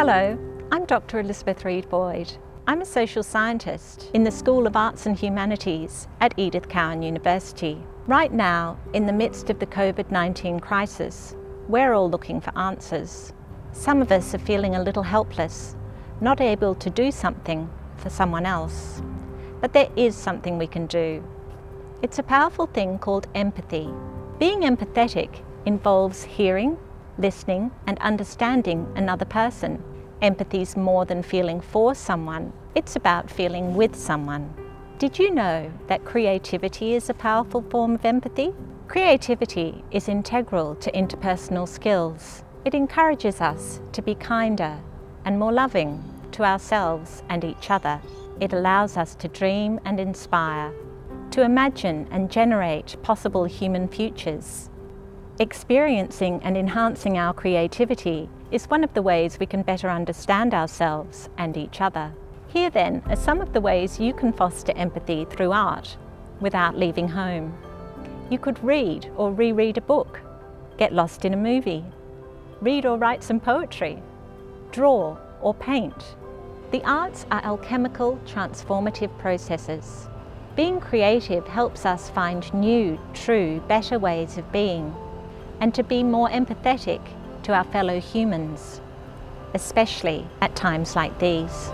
Hello, I'm Dr Elizabeth Reid Boyd. I'm a social scientist in the School of Arts and Humanities at Edith Cowan University. Right now, in the midst of the COVID-19 crisis, we're all looking for answers. Some of us are feeling a little helpless, not able to do something for someone else. But there is something we can do. It's a powerful thing called empathy. Being empathetic involves hearing, listening and understanding another person. Empathy is more than feeling for someone, it's about feeling with someone. Did you know that creativity is a powerful form of empathy? Creativity is integral to interpersonal skills. It encourages us to be kinder and more loving to ourselves and each other. It allows us to dream and inspire, to imagine and generate possible human futures. Experiencing and enhancing our creativity is one of the ways we can better understand ourselves and each other. Here then are some of the ways you can foster empathy through art without leaving home. You could read or reread a book, get lost in a movie, read or write some poetry, draw or paint, the arts are alchemical, transformative processes. Being creative helps us find new, true, better ways of being and to be more empathetic to our fellow humans, especially at times like these.